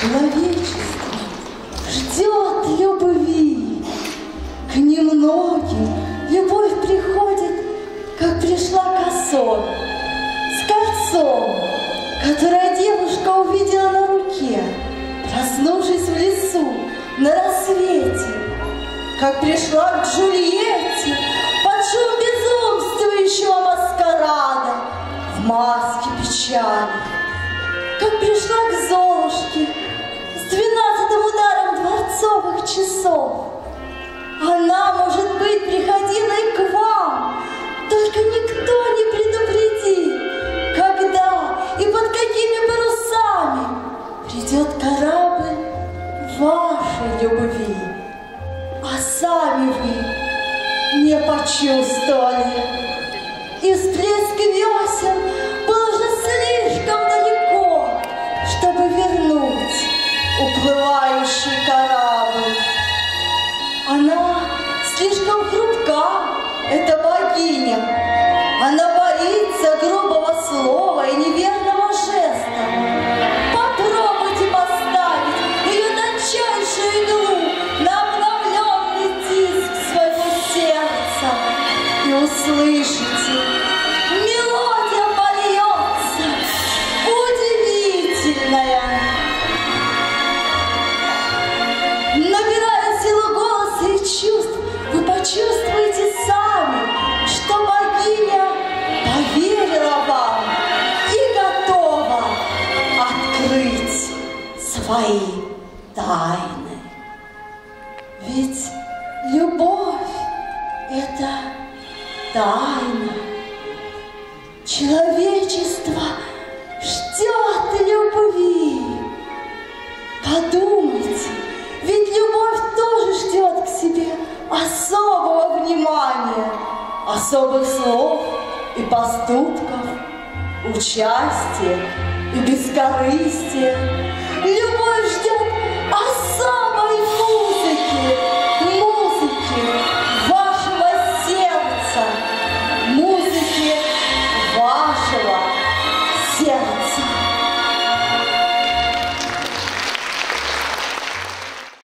Человечество ждет любви. К немногим любовь приходит, как пришла косой, с кольцом, которое девушка увидела на руке, проснувшись в лесу на рассвете, как пришла к Джульетте под шум безумствующего маскарада в маске печали, как пришла к Золушке с двенадцатым ударом дворцовых часов. Она, может быть, приходила и к вам, только никто не предупредит, когда и под какими парусами придет корабль вашей любви, а сами вы не почувствовали. Свои тайны. Ведь любовь – это тайна. Человечество ждет любви. Подумайте, ведь любовь тоже ждет к себе особого внимания, особых слов и поступков, участия и бескорыстия. Любовь ждет особого